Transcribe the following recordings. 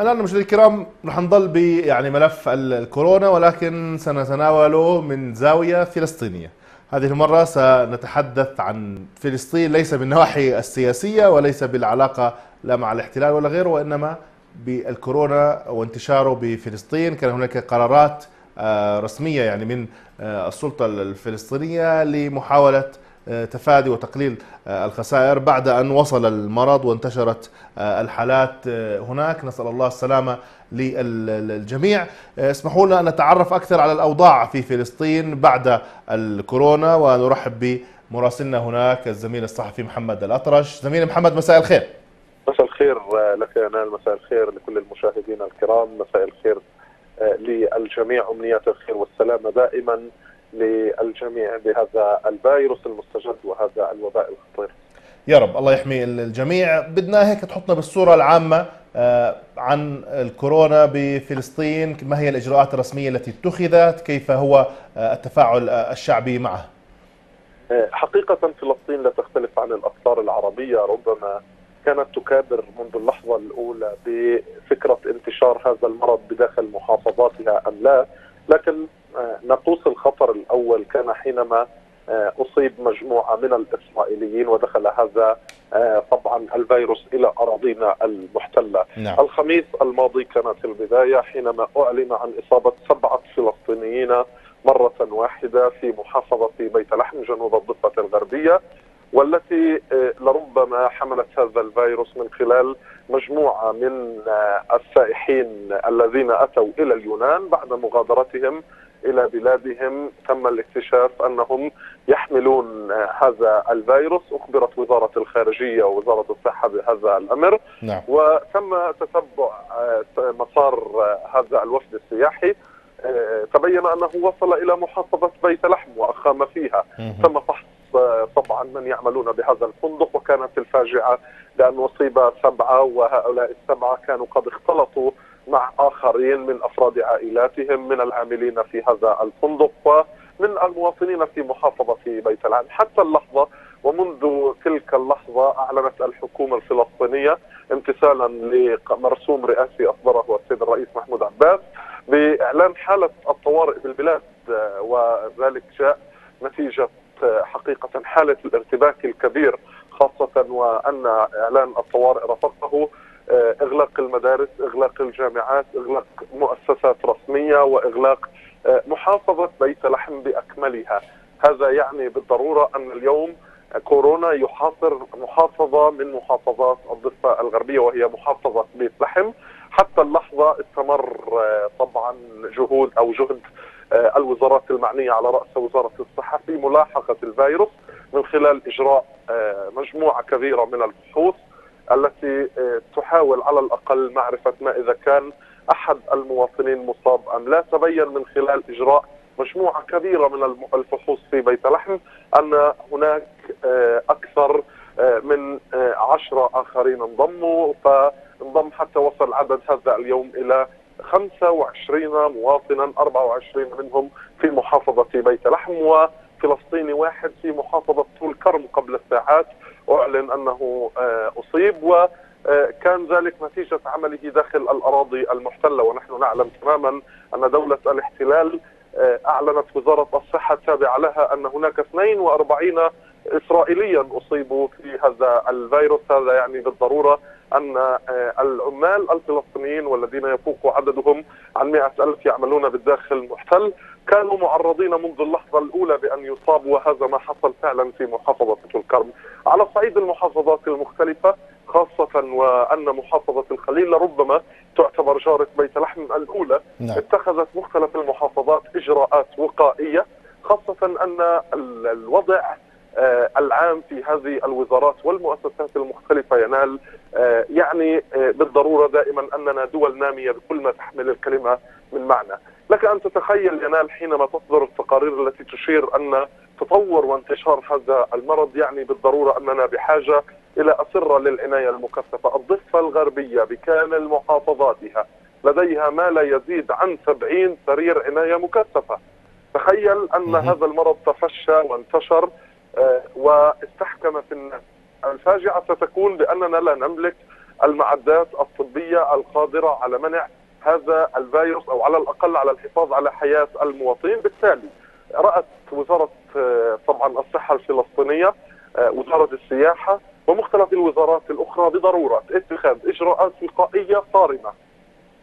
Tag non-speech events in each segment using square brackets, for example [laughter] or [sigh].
الآن مشاهدينا الكرام رح نضل ب يعني ملف الكورونا ولكن سنتناوله من زاوية فلسطينية. هذه المرة سنتحدث عن فلسطين ليس بالنواحي السياسية وليس بالعلاقة لا مع الاحتلال ولا غيره وإنما بالكورونا وانتشاره بفلسطين كان هناك قرارات آه، رسمية يعني من آه، السلطة الفلسطينية لمحاولة تفادي وتقليل الخسائر بعد أن وصل المرض وانتشرت الحالات هناك. نسأل الله السلامة للجميع. اسمحوا لنا أن نتعرف أكثر على الأوضاع في فلسطين بعد الكورونا ونرحب بمراسلنا هناك الزميل الصحفي محمد الأطرش. زميل محمد مساء الخير. مساء الخير لك يا نال مساء الخير لكل المشاهدين الكرام مساء الخير للجميع أمنيات الخير والسلامة دائما. للجميع بهذا الفيروس المستجد وهذا الوباء الخطير. يا رب الله يحمي الجميع. بدنا هيك تحطنا بالصورة العامة آه، عن الكورونا بفلسطين ما هي الإجراءات الرسمية التي اتخذت؟ كيف هو آه، التفاعل الشعبي معه؟ آه، حقيقة فلسطين لا تختلف عن الاقطار العربية. ربما كانت تكابر منذ اللحظة الأولى بفكرة انتشار هذا المرض بداخل محافظاتها أم لا. لكن آه، نقوص الخطر الأول كان حينما آه، أصيب مجموعة من الإسرائيليين ودخل هذا آه، طبعا الفيروس إلى أراضينا المحتلة نعم. الخميس الماضي كانت البداية حينما أعلن عن إصابة سبعة فلسطينيين مرة واحدة في محافظة بيت لحم جنوب الضفة الغربية والتي آه، لربما حملت هذا الفيروس من خلال مجموعة من السائحين الذين أتوا إلى اليونان بعد مغادرتهم إلى بلادهم تم الاكتشاف أنهم يحملون آه، هذا الفيروس. أخبرت وزارة الخارجية ووزارة الصحة بهذا الأمر. نعم. وتم تتبع مسار هذا الوفد السياحي. تبين أنه وصل إلى محافظة بيت لحم وأقام فيها. تم فحص طبعا من يعملون بهذا الفندق وكانت الفاجعة لأن اصيب سبعة وهؤلاء السبعة كانوا قد اختلطوا مع آخرين من أفراد عائلاتهم من العاملين في هذا الفندق ومن المواطنين في محافظة بيت العام. حتى اللحظة ومنذ تلك اللحظة أعلنت الحكومة الفلسطينية امتثالا لمرسوم رئاسي اصدره السيد الرئيس محمود عباس بإعلان حالة الطوارئ في البلاد وذلك جاء نتيجة حقيقة حالة الارتباك الكبير خاصة وأن إعلان الطوارئ رفقه إغلاق المدارس إغلاق الجامعات إغلاق مؤسسات رسمية وإغلاق آه، محافظة بيت لحم بأكملها. هذا يعني بالضرورة أن اليوم كورونا يحاصر محافظة من محافظات الضفة الغربية وهي محافظة بيت لحم. حتى اللحظة استمر آه، طبعا جهود أو جهد آه، الوزارات المعنية على رأس وزارة الصحة في ملاحقة الفيروس من خلال إجراء مجموعة كبيرة من البحوث. التي آه، تحاول على الأقل معرفة ما إذا كان أحد المواطنين مصاب أم لا. تبين من خلال إجراء مجموعة كبيرة من الفحوص في بيت لحم أن هناك أكثر من عشرة آخرين انضموا فانضم حتى وصل عدد هذا اليوم إلى 25 مواطنا 24 منهم في محافظة بيت لحم وفلسطيني واحد في محافظة طول كرم قبل ساعات أعلن أنه آه، أصيب و آه، ذلك نتيجة عمله داخل الأراضي المحتلة. ونحن نعلم تماما أن دولة الاحتلال آه، أعلنت وزارة الصحة التابعة لها أن هناك 42 إسرائيليا أصيبوا في هذا الفيروس. هذا يعني بالضرورة أن العمال الفلسطينيين والذين يفوق عددهم عن مئة ألف يعملون بالداخل المحتل. كانوا معرضين منذ اللحظة الأولى بأن يصابوا وهذا ما حصل فعلا في محافظة الكرم على صعيد المحافظات المختلفة خاصة وأن محافظة الخليل لربما تعتبر جارة بيت لحم الأولى نعم. اتخذت مختلف المحافظات إجراءات وقائية خاصة أن الوضع آه، العام في هذه الوزارات والمؤسسات المختلفة ينال آه، يعني آه، بالضرورة دائما أننا دول نامية بكل ما تحمل الكلمة من معنى. لك أن تتخيل ينال حينما تصدر التقارير التي تشير أن تطور وانتشار هذا المرض يعني بالضرورة أننا بحاجة إلى أسرة للعناية المكثفة. الضفة الغربية بكامل محافظاتها لديها ما لا يزيد عن 70 سرير عناية مكثفة. تخيل أن هذا المرض تفشى وانتشر آه، واستحكم في الناس. الفاجعة ستكون بأننا لا نملك المعدات الطبية القادرة على منع هذا الفيروس أو على الأقل على الحفاظ على حياة المواطنين، بالتالي رأت وزارة آه، طبعا الصحة الفلسطينية آه، وزارة السياحة ومختلف الوزارات الأخرى بضرورة اتخاذ إجراءات وقائيه صارمة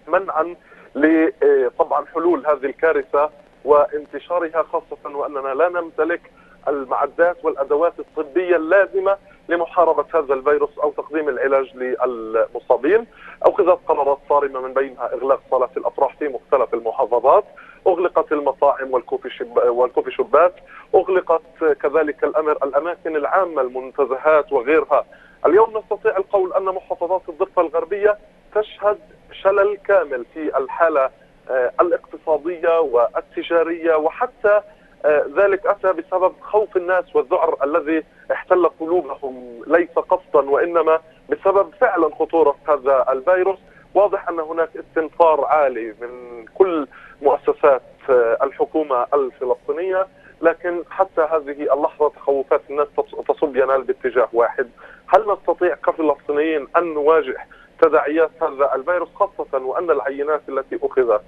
منعا لطبعا حلول هذه الكارثة وانتشارها خاصة وأننا لا نمتلك المعدات والأدوات الطبية اللازمة لمحاربة هذا الفيروس أو تقديم العلاج للمصابين، اخذت قرارات صارمة من بينها إغلاق صالات الأفراح في مختلف المحافظات، أغلقت المطاعم والكوفي شب... والكوفي شوبات، أغلقت كذلك الامر الأماكن العامة المنتزهات وغيرها. اليوم نستطيع القول أن محافظات الضفة الغربية تشهد شلل كامل في الحالة آه، الاقتصادية والتجارية وحتى ذلك أتى بسبب خوف الناس والذعر الذي احتل قلوبهم ليس قصدا وإنما بسبب فعلا خطورة هذا الفيروس. واضح أن هناك استنفار عالي من كل مؤسسات آه، الحكومة الفلسطينية لكن حتى هذه اللحظة تخوفات الناس تصب ينال باتجاه واحد. هل نستطيع كفلسطينيين أن نواجه تداعيات هذا الفيروس خاصة وأن العينات التي أخذت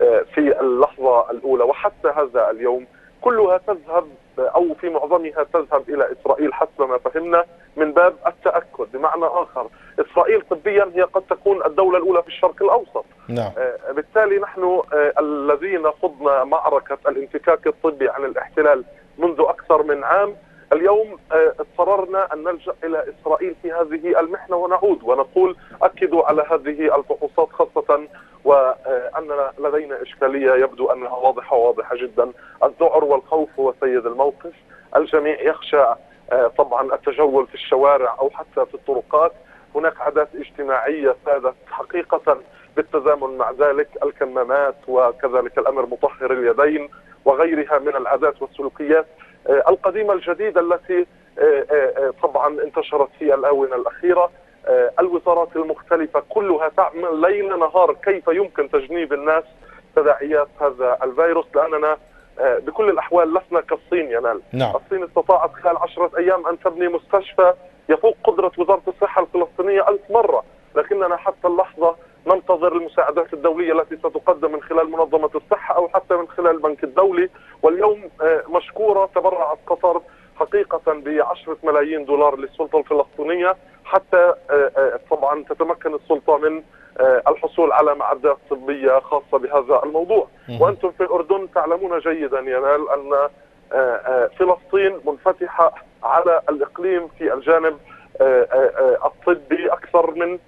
آه، في اللحظة الأولى وحتى هذا اليوم كلها تذهب أو في معظمها تذهب إلى إسرائيل حسب ما فهمنا من باب التأكد بمعنى آخر إسرائيل طبيا هي قد تكون الدولة الأولى في الشرق الأوسط نعم. آه بالتالي نحن آه الذين خضنا معركة الانفكاك الطبي عن الاحتلال منذ أكثر من عام اليوم آه، اضطررنا أن نلجأ إلى إسرائيل في هذه المحنة ونعود ونقول اكدوا على هذه الفحوصات خاصة واننا لدينا إشكالية يبدو أنها واضحة واضحه جدا. الذعر والخوف هو سيد الموقف. الجميع يخشى آه، طبعا التجول في الشوارع أو حتى في الطرقات. هناك عادات اجتماعية سادت حقيقة بالتزامن مع ذلك الكمامات وكذلك الأمر مطهر اليدين وغيرها من العادات والسلوكيات. آه، القديمة الجديدة التي آه، طبعا انتشرت في الآونة الأخيرة آه، الوزارات المختلفة كلها تعمل ليل نهار كيف يمكن تجنيب الناس تداعيات هذا الفيروس لأننا آه، بكل الأحوال لسنا كالصين ينال نعم. الصين استطاعت خلال عشرة أيام أن تبني مستشفى يفوق قدرة وزارة الصحة الفلسطينية ألف مرة لكننا حتى اللحظة ننتظر المساعدات الدولية التي ستقدم من خلال منظمة الصحة أو حتى من خلال البنك الدولي. واليوم آه، مشكورة تبرعت قطر حقيقة بعشرة ملايين دولار للسلطة الفلسطينية. حتى آه، آه، طبعا تتمكن السلطة من الحصول على معدات طبية خاصة بهذا الموضوع. وأنتم في الأردن تعلمون جيدا ينال أن فلسطين منفتحة على الإقليم في الجانب الطبي أكثر من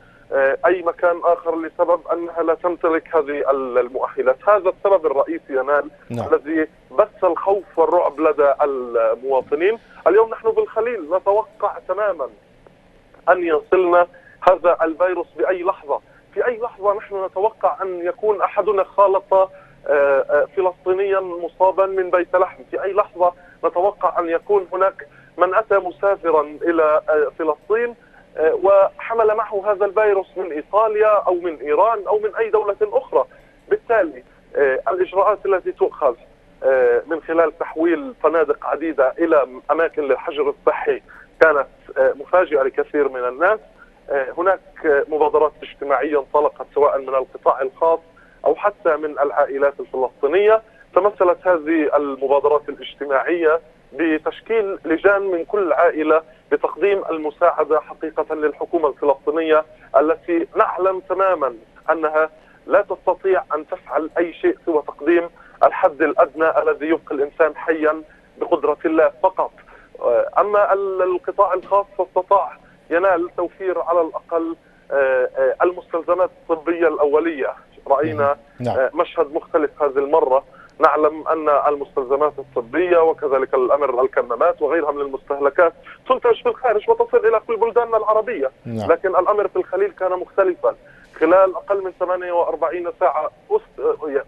اي مكان آخر لسبب أنها لا تمتلك هذه المؤهلات، هذا السبب الرئيسي ينال نعم. الذي بث الخوف والرعب لدى المواطنين، اليوم نحن بالخليل نتوقع تماما أن يصلنا هذا الفيروس بأي لحظة، في أي لحظة نحن نتوقع أن يكون أحدنا خالط آه، آه، فلسطينيا مصابا من بيت لحم، في أي لحظة نتوقع أن يكون هناك من أتى مسافرا إلى آه، فلسطين وحمل معه هذا الفيروس من إيطاليا أو من إيران أو من أي دولة أخرى، بالتالي الإجراءات التي تؤخذ من خلال تحويل فنادق عديدة إلى أماكن للحجر الصحي كانت آه، مفاجئة لكثير من الناس. آه، هناك مبادرات اجتماعية انطلقت سواء من القطاع الخاص أو حتى من العائلات الفلسطينية. تمثلت هذه المبادرات الاجتماعية بتشكيل لجان من كل عائلة بتقديم المساعدة حقيقة للحكومة الفلسطينية التي نعلم تماما أنها لا تستطيع أن تفعل أي شيء سوى تقديم الحد الأدنى الذي يبقي الإنسان حيا بقدرة الله فقط. آه، أما القطاع الخاص فاستطاع ينال توفير على الأقل آه، آه، المستلزمات الطبية الأولية. رأينا نعم. مشهد مختلف هذه المرة. نعلم أن المستلزمات الطبية وكذلك الأمر الكمامات وغيرها من المستهلكات تنتج في الخارج وتصل إلى كل بلداننا العربية نعم. لكن الأمر في الخليل كان مختلفا خلال أقل من 48 ساعة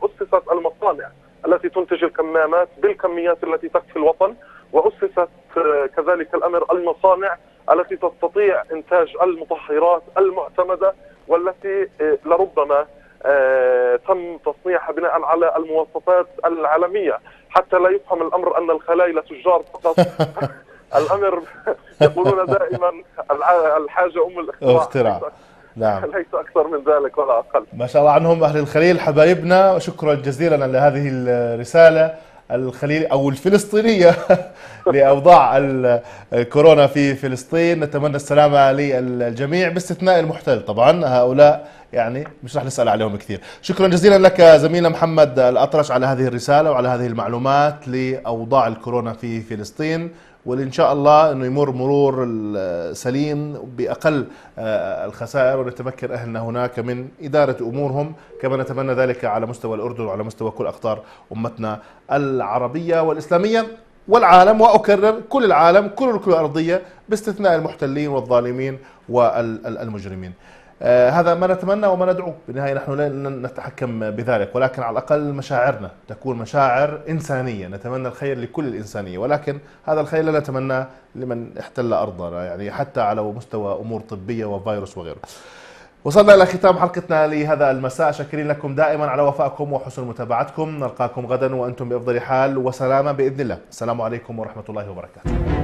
أسست المصانع التي تنتج الكمامات بالكميات التي تكفي الوطن وأسست كذلك الأمر المصانع التي تستطيع إنتاج المطهرات المعتمدة والتي آه، لربما تصنيعها بناء على المواصفات العالمية حتى لا يفهم الأمر أن الخلايا تجار فقط. [laughs] الأمر [laughs] يقولون دائما الحاجة أم الاختراع نعم. ليس أكثر من ذلك ولا أقل. ما شاء الله عنهم أهل الخليل حبايبنا شكرا جزيلا لهذه الرسالة. الخليل أو الفلسطينية [laughs] لأوضاع الكورونا في فلسطين. نتمنى السلامة للجميع باستثناء المحتل. طبعا هؤلاء يعني مش رح نسأل عليهم كثير. شكرا جزيلا لك زميلنا محمد الأطرش على هذه الرسالة وعلى هذه المعلومات لأوضاع الكورونا في فلسطين. واللي ان شاء الله إنه يمر مرور سليم بأقل آه، الخسائر ونتمكن أهلنا هناك من إدارة أمورهم كما نتمنى ذلك على مستوى الأردن وعلى مستوى كل أقطار أمتنا العربية والإسلامية والعالم وأكرر كل العالم كل الكرة الأرضية باستثناء المحتلين والظالمين والمجرمين. آه هذا ما نتمنى وما ندعو. بالنهاية نحن لا نتحكم بذلك ولكن على الأقل مشاعرنا تكون مشاعر إنسانية. نتمنى الخير لكل الإنسانية ولكن هذا الخير لا نتمناه لمن احتل أرضنا يعني حتى على مستوى أمور طبية وفيروس وغيره. وصلنا إلى ختام حلقتنا لهذا المساء. شاكرين لكم دائما على وفائكم وحسن متابعتكم. نلقاكم غدا وأنتم بأفضل حال وسلامة بإذن الله. السلام عليكم ورحمة الله وبركاته.